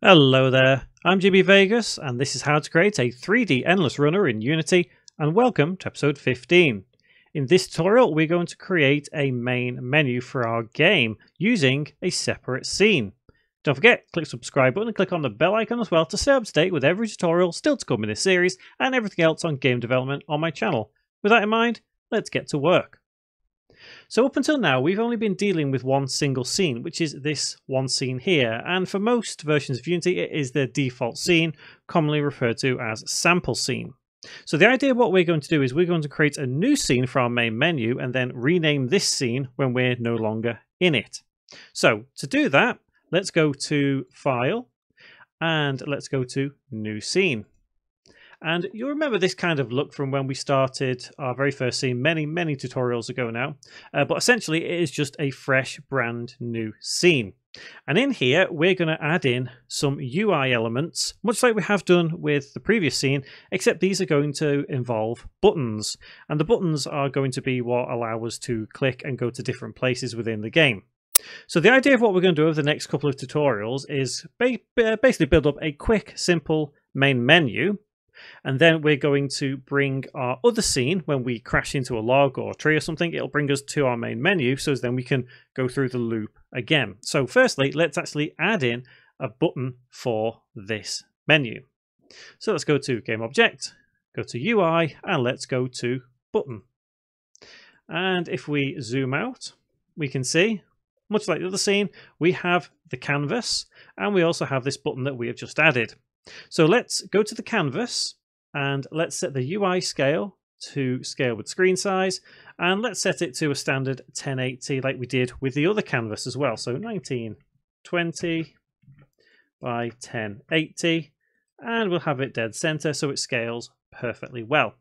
Hello there, I'm Jimmy Vegas, and this is how to create a 3D Endless Runner in Unity, and welcome to episode 15. In this tutorial, we're going to create a main menu for our game using a separate scene. Don't forget, click subscribe button and click on the bell icon as well to stay up to date with every tutorial still to come in this series and everything else on game development on my channel. With that in mind, let's get to work. So up until now, we've only been dealing with one single scene, which is this one scene here. And for most versions of Unity, it is the default scene, commonly referred to as sample scene. So the idea of what we're going to do is we're going to create a new scene for our main menu and then rename this scene when we're no longer in it. So to do that, let's go to File and let's go to New Scene. And you'll remember this kind of look from when we started our very first scene many, many tutorials ago now. Uh, but essentially, it is just a fresh, brand new scene. And in here, we're going to add in some UI elements, much like we have done with the previous scene, except these are going to involve buttons. And the buttons are going to be what allow us to click and go to different places within the game. So the idea of what we're going to do over the next couple of tutorials is basically build up a quick, simple main menu and then we're going to bring our other scene when we crash into a log or a tree or something. It'll bring us to our main menu so then we can go through the loop again. So firstly, let's actually add in a button for this menu. So let's go to Game Object, go to UI, and let's go to Button. And if we zoom out, we can see, much like the other scene, we have the canvas, and we also have this button that we have just added. So let's go to the canvas and let's set the UI scale to scale with screen size and let's set it to a standard 1080 like we did with the other canvas as well. So 1920 by 1080 and we'll have it dead center so it scales perfectly well.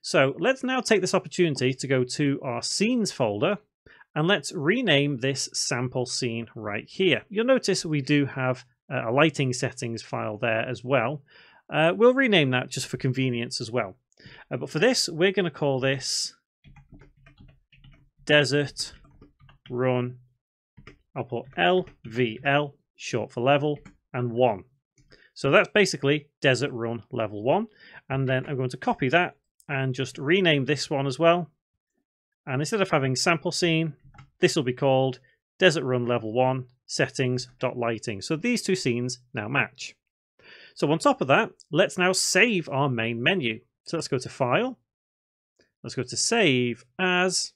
So let's now take this opportunity to go to our scenes folder and let's rename this sample scene right here. You'll notice we do have a lighting settings file there as well. Uh, we'll rename that just for convenience as well. Uh, but for this, we're going to call this Desert Run. I'll put LVL, short for level, and 1. So that's basically Desert Run Level 1. And then I'm going to copy that and just rename this one as well. And instead of having sample scene, this will be called Desert Run Level 1 settings.lighting. So these two scenes now match. So on top of that, let's now save our main menu. So let's go to File. Let's go to Save As.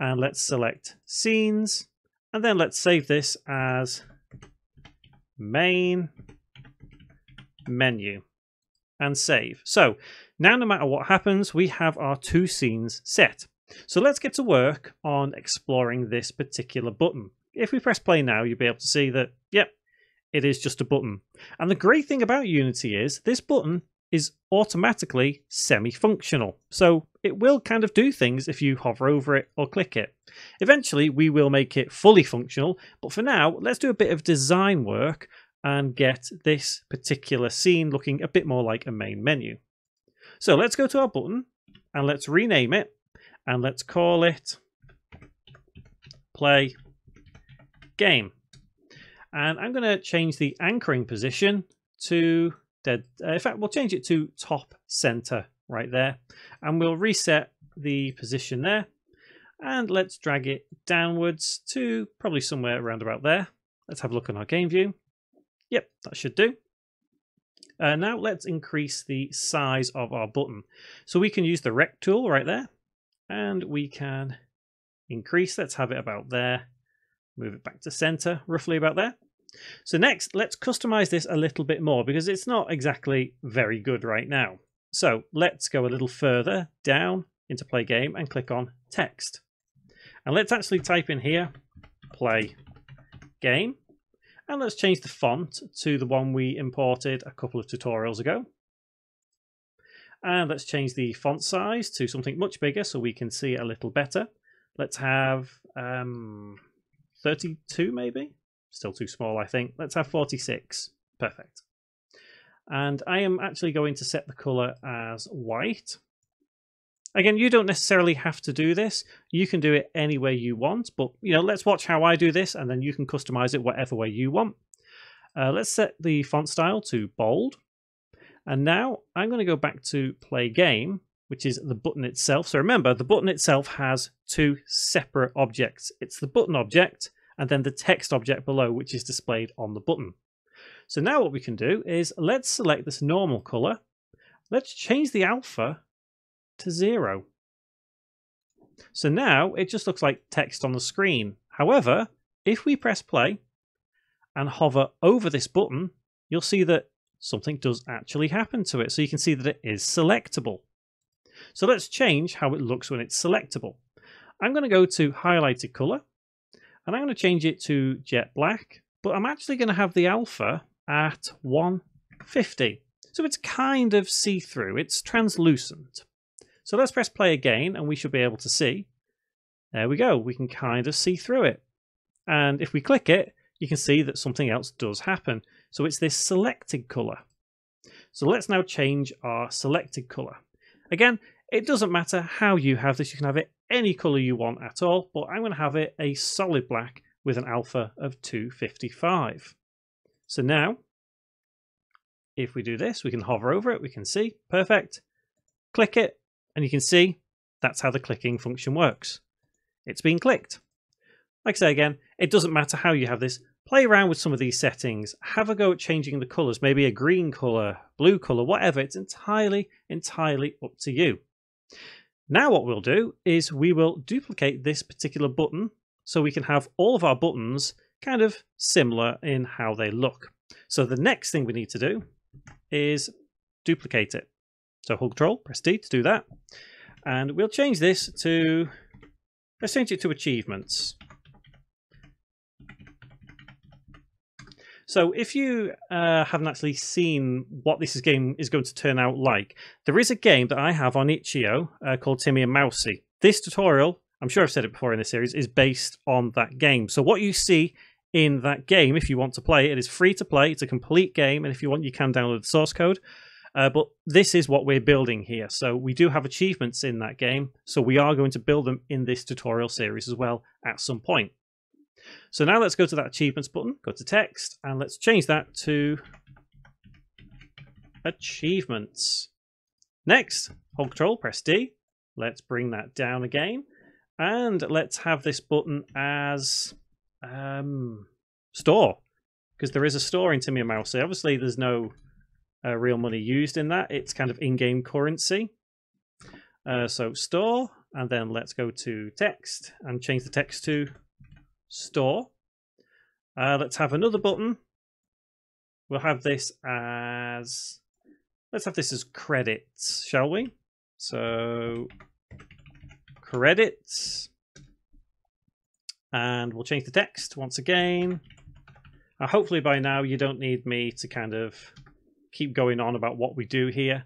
And let's select Scenes. And then let's save this as Main Menu. And save. So now no matter what happens, we have our two scenes set. So let's get to work on exploring this particular button if we press play now, you'll be able to see that, yep, it is just a button. And the great thing about Unity is this button is automatically semi-functional. So it will kind of do things if you hover over it or click it. Eventually, we will make it fully functional, but for now, let's do a bit of design work and get this particular scene looking a bit more like a main menu. So let's go to our button and let's rename it and let's call it play game. And I'm going to change the anchoring position to dead. Uh, in fact, we'll change it to top center right there. And we'll reset the position there. And let's drag it downwards to probably somewhere around about there. Let's have a look on our game view. Yep, that should do. Uh, now let's increase the size of our button. So we can use the rect tool right there. And we can increase, let's have it about there. Move it back to center, roughly about there. So next, let's customize this a little bit more because it's not exactly very good right now. So let's go a little further down into play game and click on text. And let's actually type in here, play game. And let's change the font to the one we imported a couple of tutorials ago. And let's change the font size to something much bigger so we can see it a little better. Let's have um, 32 maybe? Still too small, I think. Let's have 46. Perfect. And I am actually going to set the color as white. Again, you don't necessarily have to do this. You can do it any way you want, but you know, let's watch how I do this and then you can customize it whatever way you want. Uh, let's set the font style to bold. And now I'm going to go back to play game, which is the button itself. So remember, the button itself has two separate objects. It's the button object and then the text object below, which is displayed on the button. So now what we can do is let's select this normal color. Let's change the alpha to zero. So now it just looks like text on the screen. However, if we press play and hover over this button, you'll see that something does actually happen to it. So you can see that it is selectable. So let's change how it looks when it's selectable. I'm going to go to highlighted color and I'm going to change it to jet black, but I'm actually going to have the alpha at 150. So it's kind of see-through, it's translucent. So let's press play again and we should be able to see. There we go, we can kind of see through it. And if we click it, you can see that something else does happen. So it's this selected color. So let's now change our selected color. Again, it doesn't matter how you have this, you can have it any color you want at all, but I'm going to have it a solid black with an alpha of 255. So now, if we do this, we can hover over it, we can see, perfect. Click it, and you can see that's how the clicking function works. It's been clicked. Like I say again, it doesn't matter how you have this. Play around with some of these settings. Have a go at changing the colours. Maybe a green colour, blue colour, whatever. It's entirely, entirely up to you. Now what we'll do is we will duplicate this particular button so we can have all of our buttons kind of similar in how they look. So the next thing we need to do is duplicate it. So hold control, press D to do that. And we'll change this to, let's change it to achievements. So if you uh, haven't actually seen what this game is going to turn out like, there is a game that I have on itch.io uh, called Timmy and Mousy. This tutorial, I'm sure I've said it before in the series, is based on that game. So what you see in that game, if you want to play it, it is free to play. It's a complete game, and if you want, you can download the source code. Uh, but this is what we're building here. So we do have achievements in that game. So we are going to build them in this tutorial series as well at some point. So now let's go to that achievements button, go to text, and let's change that to achievements. Next, hold control, press D. Let's bring that down again. And let's have this button as um, store. Because there is a store in Timmy Mouse. Obviously, there's no uh, real money used in that. It's kind of in-game currency. Uh, so store, and then let's go to text and change the text to store. Uh, let's have another button. We'll have this as, let's have this as credits, shall we? So credits. And we'll change the text once again. Uh, hopefully by now you don't need me to kind of keep going on about what we do here.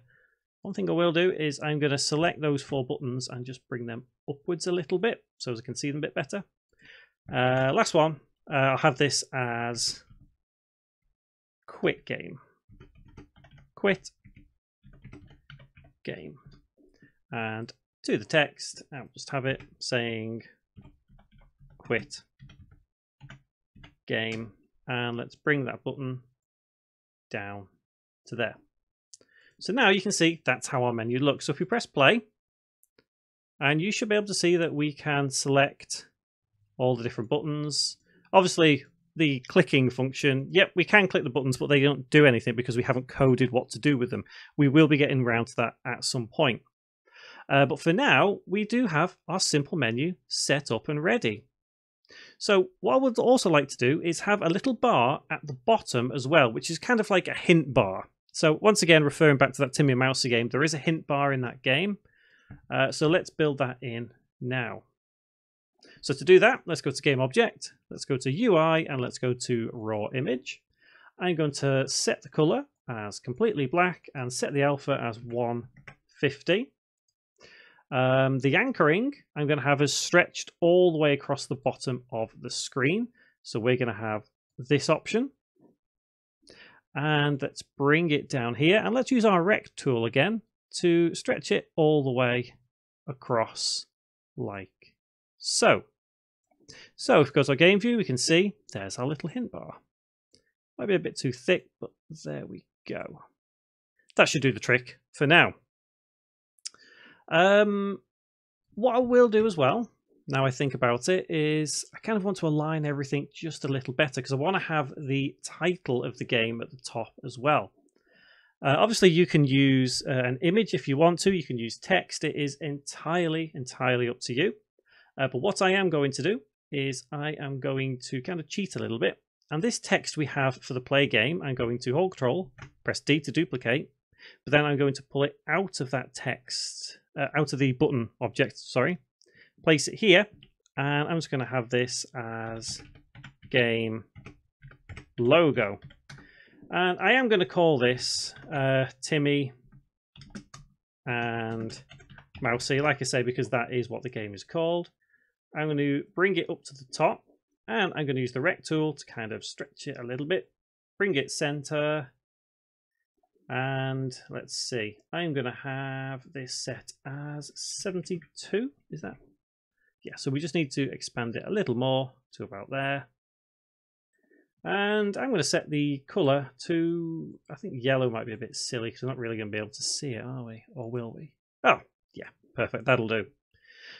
One thing I will do is I'm going to select those four buttons and just bring them upwards a little bit so as I can see them a bit better. Uh, last one, uh, I'll have this as quit game. Quit game. And to the text, I'll just have it saying quit game. And let's bring that button down to there. So now you can see that's how our menu looks. So if we press play, and you should be able to see that we can select all the different buttons. Obviously, the clicking function, yep, we can click the buttons, but they don't do anything because we haven't coded what to do with them. We will be getting around to that at some point. Uh, but for now, we do have our simple menu set up and ready. So what I would also like to do is have a little bar at the bottom as well, which is kind of like a hint bar. So once again, referring back to that Timmy and Mousy game, there is a hint bar in that game. Uh, so let's build that in now. So to do that, let's go to Game Object, let's go to UI, and let's go to Raw Image. I'm going to set the color as completely black and set the alpha as 150. Um, the anchoring I'm going to have is stretched all the way across the bottom of the screen. So we're going to have this option. And let's bring it down here and let's use our rect tool again to stretch it all the way across like so. So if we go to our game view, we can see there's our little hint bar. Might be a bit too thick, but there we go. That should do the trick for now. Um, what I will do as well, now I think about it, is I kind of want to align everything just a little better because I want to have the title of the game at the top as well. Uh, obviously, you can use uh, an image if you want to. You can use text. It is entirely, entirely up to you. Uh, but what I am going to do is I am going to kind of cheat a little bit. And this text we have for the play game, I'm going to hold control, press D to duplicate, but then I'm going to pull it out of that text, uh, out of the button object, sorry, place it here, and I'm just going to have this as game logo. And I am going to call this uh, Timmy and Mousy, like I say, because that is what the game is called. I'm going to bring it up to the top, and I'm going to use the rect tool to kind of stretch it a little bit, bring it center, and let's see, I'm going to have this set as 72, is that? Yeah, so we just need to expand it a little more to about there. And I'm going to set the colour to, I think yellow might be a bit silly because we're not really going to be able to see it, are we? Or will we? Oh, yeah, perfect, that'll do.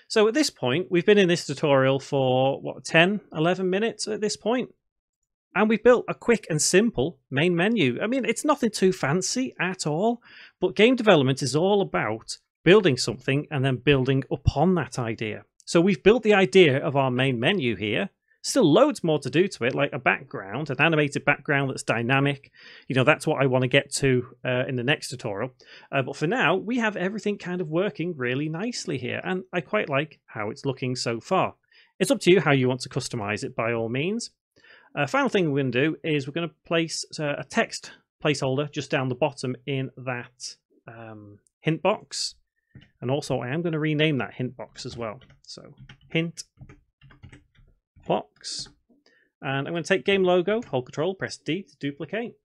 So at this point, we've been in this tutorial for, what, 10, 11 minutes at this point? And we've built a quick and simple main menu. I mean, it's nothing too fancy at all, but game development is all about building something and then building upon that idea. So we've built the idea of our main menu here. Still loads more to do to it, like a background, an animated background that's dynamic. You know, that's what I want to get to uh, in the next tutorial. Uh, but for now, we have everything kind of working really nicely here, and I quite like how it's looking so far. It's up to you how you want to customize it by all means. Uh, final thing we're going to do is we're going to place uh, a text placeholder just down the bottom in that um, hint box. And also I am going to rename that hint box as well. So hint box. And I'm going to take game logo, hold control, press D to duplicate.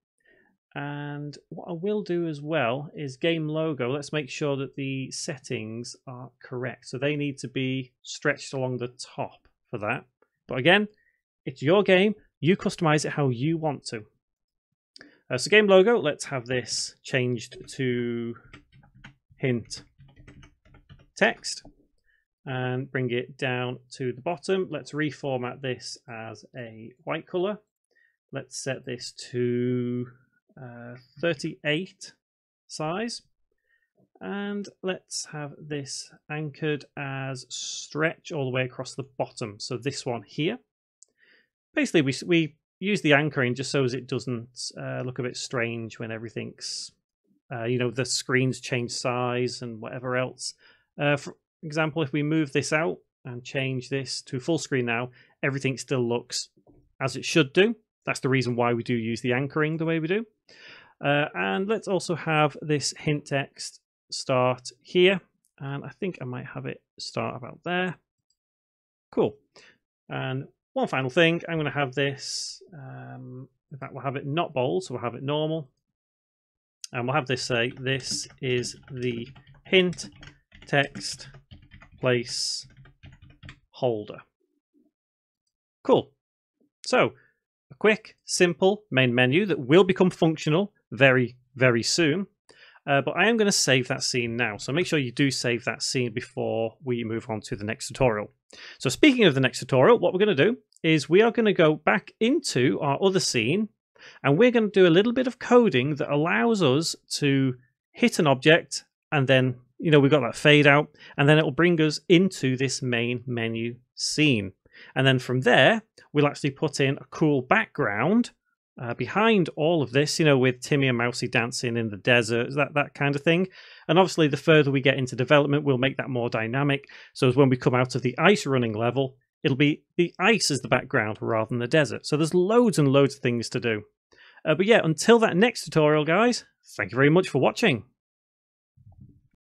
And what I will do as well is game logo. Let's make sure that the settings are correct. So they need to be stretched along the top for that. But again, it's your game. You customize it how you want to. Uh, so game logo, let's have this changed to hint text and bring it down to the bottom. Let's reformat this as a white color. Let's set this to uh, 38 size. And let's have this anchored as stretch all the way across the bottom. So this one here basically we we use the anchoring just so as it doesn't uh, look a bit strange when everything's uh, you know the screens change size and whatever else. Uh, for example, if we move this out and change this to full screen now, everything still looks as it should do. That's the reason why we do use the anchoring the way we do. Uh, and let's also have this hint text start here. And I think I might have it start about there. Cool. And one final thing, I'm going to have this, um, in fact, we'll have it not bold, so we'll have it normal. And we'll have this say, this is the hint text place holder. Cool. So, a quick, simple main menu that will become functional very, very soon. Uh, but I am going to save that scene now. So make sure you do save that scene before we move on to the next tutorial. So speaking of the next tutorial, what we're going to do is we are going to go back into our other scene and we're going to do a little bit of coding that allows us to hit an object and then, you know, we've got that fade out and then it will bring us into this main menu scene. And then from there, we'll actually put in a cool background uh, behind all of this, you know, with Timmy and Mousy dancing in the desert, that, that kind of thing. And obviously, the further we get into development, we'll make that more dynamic. So as when we come out of the ice running level, it'll be the ice as the background rather than the desert. So there's loads and loads of things to do. Uh, but yeah, until that next tutorial, guys, thank you very much for watching.